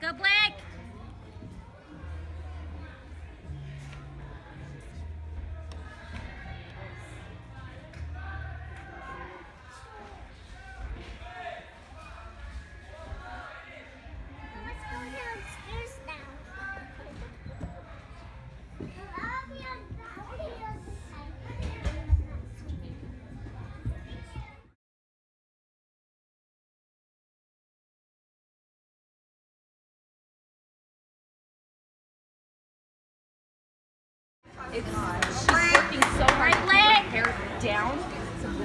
Go, Blake! It's, she's working so hard her hair down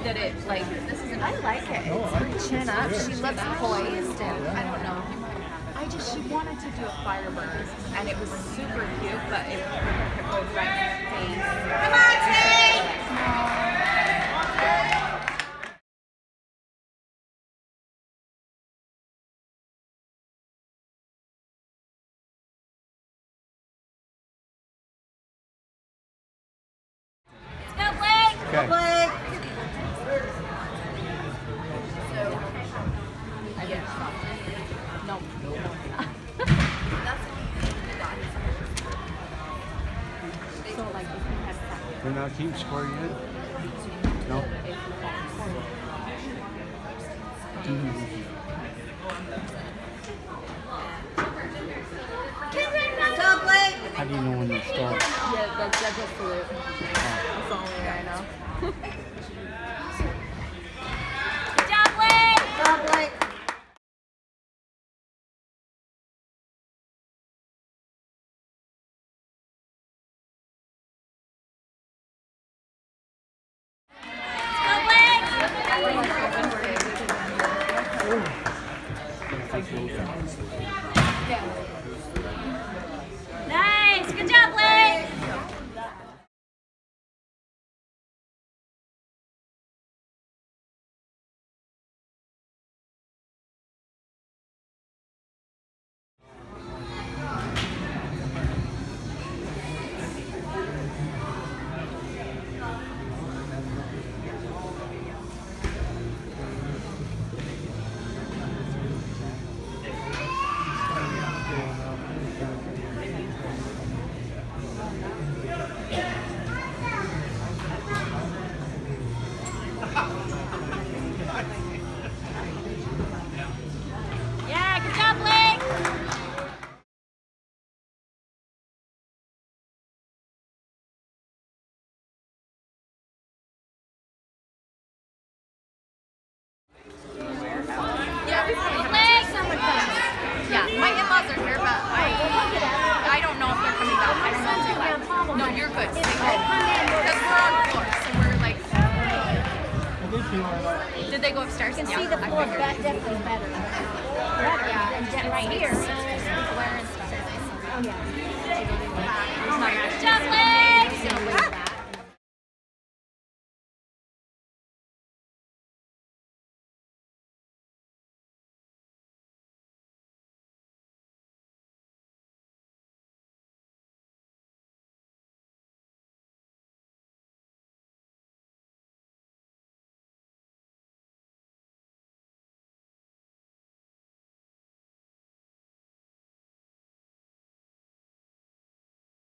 that it like this is I like it. It's her chin up. She looks poised and I don't know. I just she wanted to do a firebird and it was super cute, but it, it goes right in her face. Blake! Okay. I didn't stop. No. so like if you had that We're not keeping score yet? No. How do you know when they start? Yeah, that's that's just salute. That's the only way I know. Nice! Good job, Blake! They go upstairs? You can yeah, see the floor back definitely better. Better Yeah, than jet right here. Oh yeah.